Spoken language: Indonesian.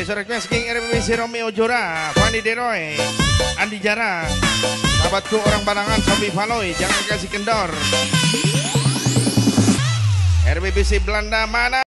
Special request King RBBC Romeo Jora, Fani Deroy, Andi Jara, sahabatku orang barangan, Sofi Faloy, jangan kasih kendor. RBBC Belanda mana?